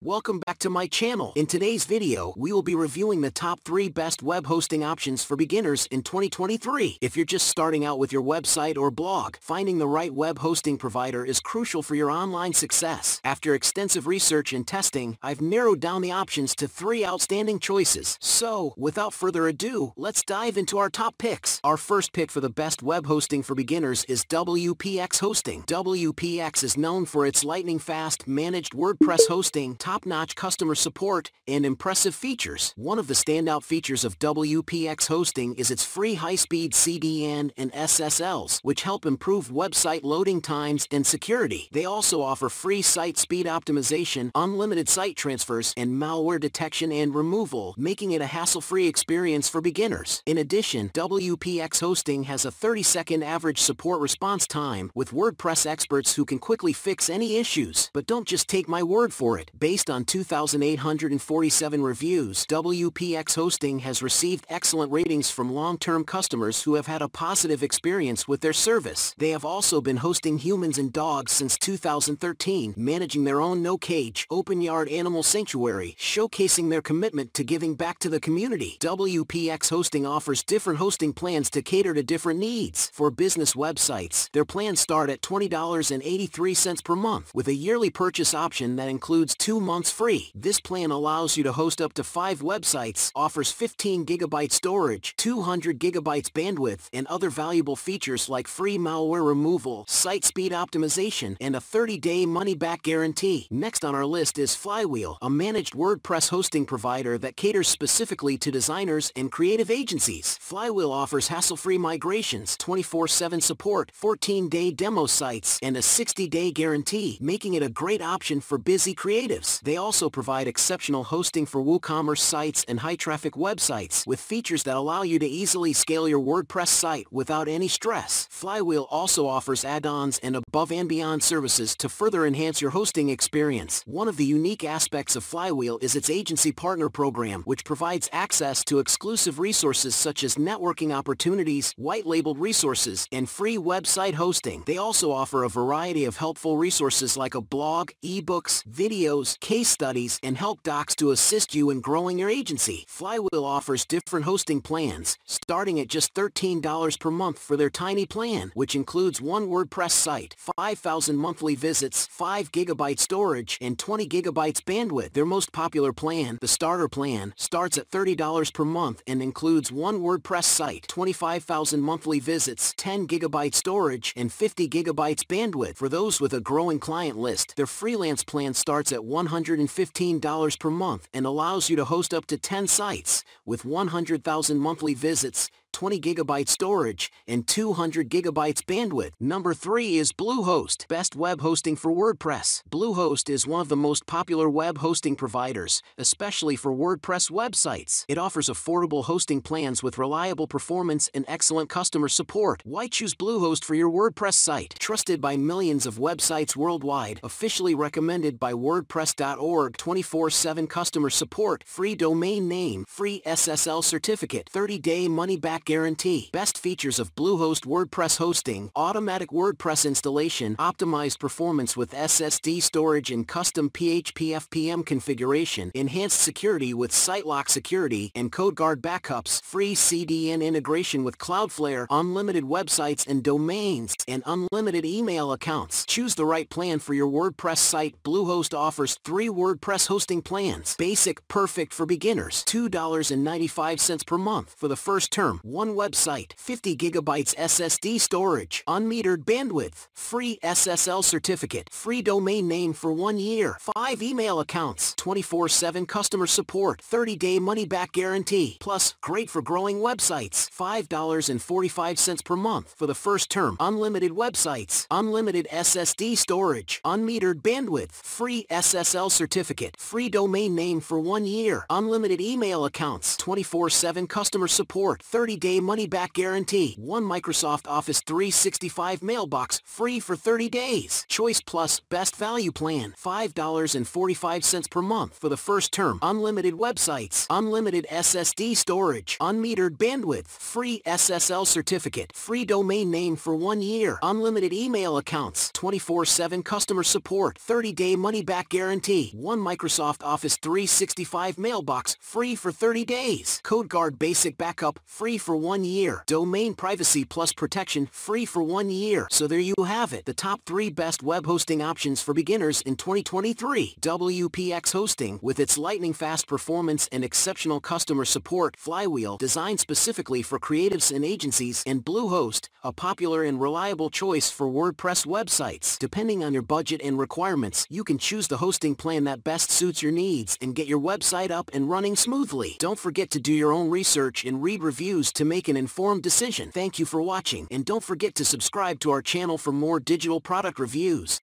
Welcome back to my channel. In today's video, we will be reviewing the top 3 best web hosting options for beginners in 2023. If you're just starting out with your website or blog, finding the right web hosting provider is crucial for your online success. After extensive research and testing, I've narrowed down the options to 3 outstanding choices. So, without further ado, let's dive into our top picks. Our first pick for the best web hosting for beginners is WPX Hosting. WPX is known for its lightning-fast managed WordPress hosting, top-notch customer support, and impressive features. One of the standout features of WPX hosting is its free high-speed CDN and SSLs, which help improve website loading times and security. They also offer free site speed optimization, unlimited site transfers, and malware detection and removal, making it a hassle-free experience for beginners. In addition, WPX hosting has a 30-second average support response time with WordPress experts who can quickly fix any issues. But don't just take my word for it. Based Based on 2,847 reviews, WPX Hosting has received excellent ratings from long-term customers who have had a positive experience with their service. They have also been hosting humans and dogs since 2013, managing their own no-cage, open-yard animal sanctuary, showcasing their commitment to giving back to the community. WPX Hosting offers different hosting plans to cater to different needs. For business websites, their plans start at $20.83 per month, with a yearly purchase option that includes two months free. This plan allows you to host up to 5 websites, offers 15 gigabyte storage, 200 gigabytes bandwidth, and other valuable features like free malware removal, site speed optimization, and a 30-day money-back guarantee. Next on our list is Flywheel, a managed WordPress hosting provider that caters specifically to designers and creative agencies. Flywheel offers hassle-free migrations, 24-7 support, 14-day demo sites, and a 60-day guarantee, making it a great option for busy creatives. They also provide exceptional hosting for WooCommerce sites and high-traffic websites with features that allow you to easily scale your WordPress site without any stress. Flywheel also offers add-ons and above and beyond services to further enhance your hosting experience. One of the unique aspects of Flywheel is its agency partner program, which provides access to exclusive resources such as networking opportunities, white-labeled resources, and free website hosting. They also offer a variety of helpful resources like a blog, ebooks, videos, case studies, and help docs to assist you in growing your agency. Flywheel offers different hosting plans, starting at just $13 per month for their tiny plan, which includes one WordPress site, 5,000 monthly visits, 5 gigabyte storage, and 20 gigabytes bandwidth. Their most popular plan, the starter plan, starts at $30 per month and includes one WordPress site, 25,000 monthly visits, 10 gigabyte storage, and 50 gigabytes bandwidth. For those with a growing client list, their freelance plan starts at 100 $115 per month and allows you to host up to 10 sites with 100,000 monthly visits 20 gigabyte storage, and 200 gigabytes bandwidth. Number 3 is Bluehost, best web hosting for WordPress. Bluehost is one of the most popular web hosting providers, especially for WordPress websites. It offers affordable hosting plans with reliable performance and excellent customer support. Why choose Bluehost for your WordPress site? Trusted by millions of websites worldwide, officially recommended by WordPress.org 24-7 customer support, free domain name, free SSL certificate, 30-day money-back guarantee. Best features of Bluehost WordPress hosting, automatic WordPress installation, optimized performance with SSD storage and custom PHP FPM configuration, enhanced security with SiteLock security and CodeGuard backups, free CDN integration with Cloudflare, unlimited websites and domains, and unlimited email accounts. Choose the right plan for your WordPress site. Bluehost offers three WordPress hosting plans. Basic, perfect for beginners, $2.95 per month for the first term one website, 50 gigabytes SSD storage, unmetered bandwidth, free SSL certificate, free domain name for one year, five email accounts, 24-7 customer support, 30-day money-back guarantee, plus great for growing websites, $5.45 per month for the first term, unlimited websites, unlimited SSD storage, unmetered bandwidth, free SSL certificate, free domain name for one year, unlimited email accounts, 24-7 customer support, 30 30-day money-back guarantee. One Microsoft Office 365 mailbox free for 30 days. Choice Plus Best Value Plan. $5.45 per month for the first term. Unlimited websites. Unlimited SSD storage. Unmetered bandwidth. Free SSL certificate. Free domain name for one year. Unlimited email accounts. 24-7 customer support. 30-day money-back guarantee. One Microsoft Office 365 mailbox free for 30 days. CodeGuard Basic Backup free for one year. Domain Privacy Plus Protection free for one year. So there you have it. The top three best web hosting options for beginners in 2023. WPX Hosting with its lightning fast performance and exceptional customer support. Flywheel designed specifically for creatives and agencies. And Bluehost, a popular and reliable choice for WordPress websites. Depending on your budget and requirements, you can choose the hosting plan that best suits your needs and get your website up and running smoothly. Don't forget to do your own research and read reviews to make an informed decision. Thank you for watching and don't forget to subscribe to our channel for more digital product reviews.